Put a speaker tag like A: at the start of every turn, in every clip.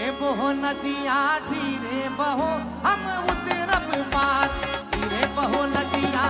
A: धीरे बहो नदिया धीरे बहो हम उतरब पार धीरे बहो नदिया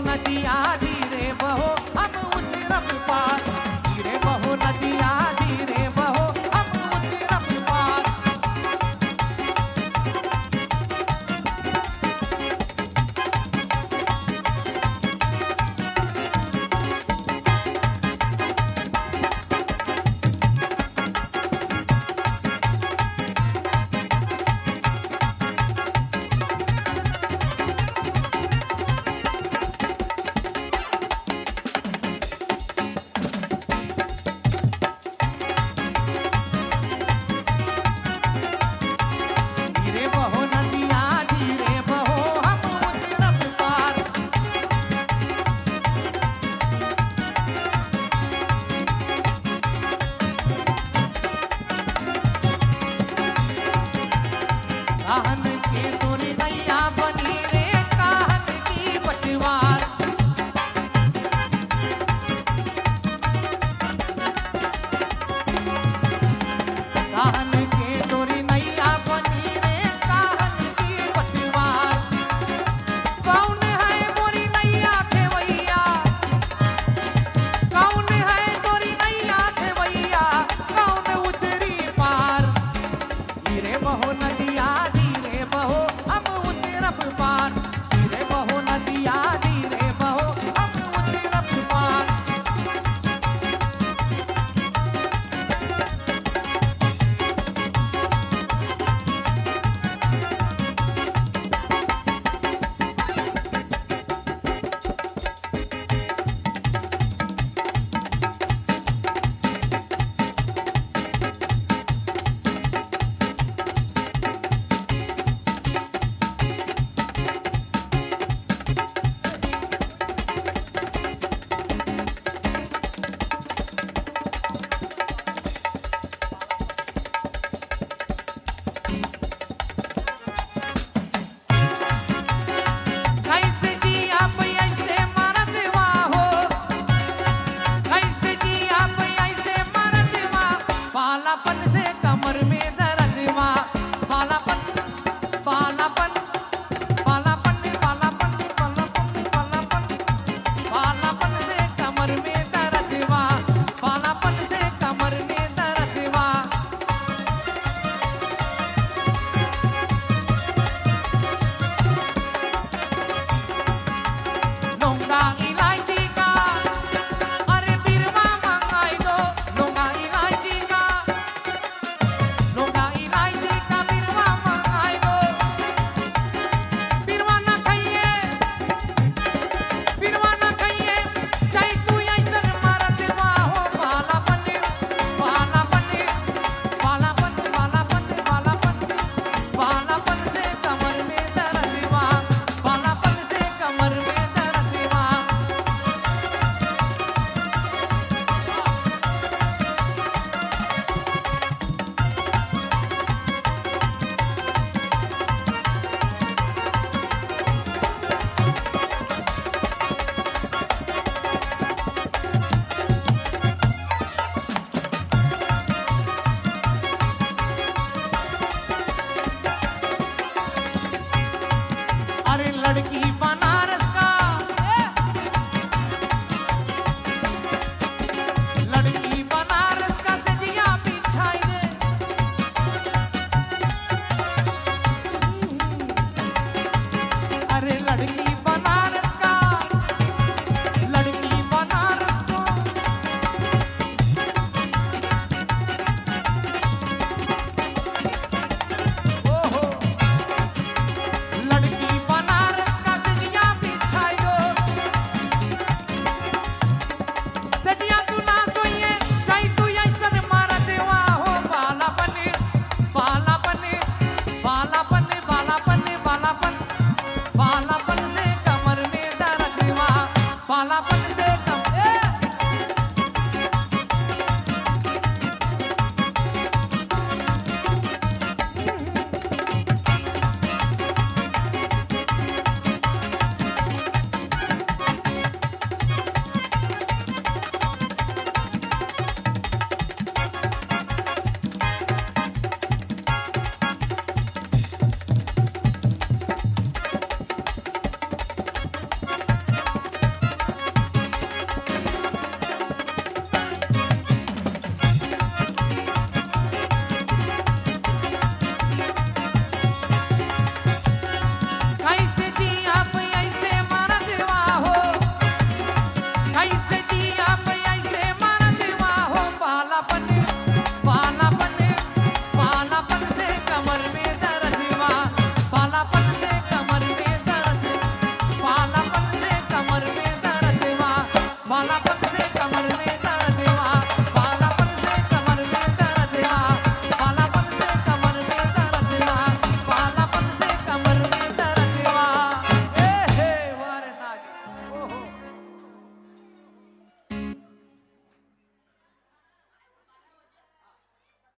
A: নাকি আর